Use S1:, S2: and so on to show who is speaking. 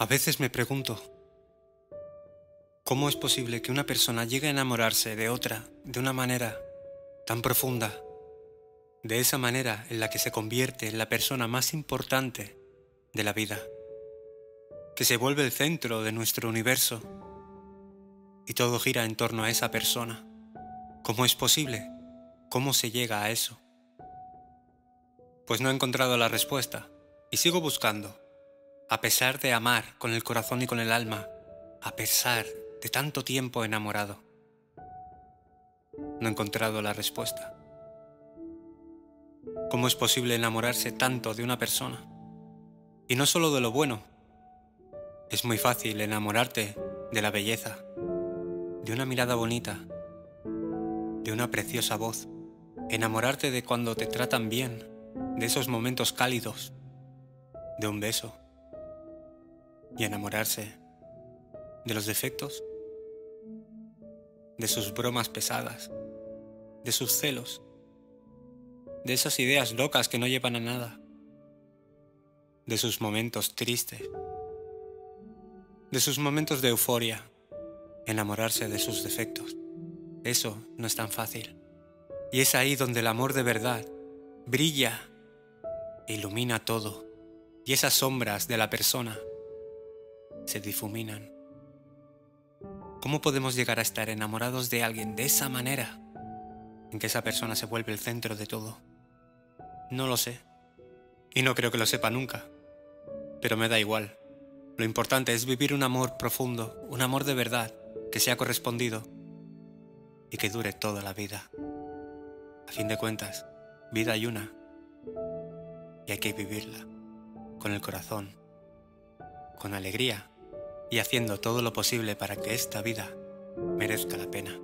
S1: A veces me pregunto, ¿cómo es posible que una persona llegue a enamorarse de otra de una manera tan profunda, de esa manera en la que se convierte en la persona más importante de la vida, que se vuelve el centro de nuestro universo y todo gira en torno a esa persona? ¿Cómo es posible? ¿Cómo se llega a eso? Pues no he encontrado la respuesta y sigo buscando a pesar de amar con el corazón y con el alma, a pesar de tanto tiempo enamorado. No he encontrado la respuesta. ¿Cómo es posible enamorarse tanto de una persona? Y no solo de lo bueno. Es muy fácil enamorarte de la belleza, de una mirada bonita, de una preciosa voz, enamorarte de cuando te tratan bien, de esos momentos cálidos, de un beso y enamorarse de los defectos, de sus bromas pesadas, de sus celos, de esas ideas locas que no llevan a nada, de sus momentos tristes, de sus momentos de euforia, enamorarse de sus defectos. Eso no es tan fácil. Y es ahí donde el amor de verdad brilla, e ilumina todo, y esas sombras de la persona se difuminan. ¿Cómo podemos llegar a estar enamorados de alguien de esa manera? En que esa persona se vuelve el centro de todo. No lo sé. Y no creo que lo sepa nunca. Pero me da igual. Lo importante es vivir un amor profundo, un amor de verdad, que sea correspondido y que dure toda la vida. A fin de cuentas, vida hay una y hay que vivirla con el corazón, con alegría y haciendo todo lo posible para que esta vida merezca la pena.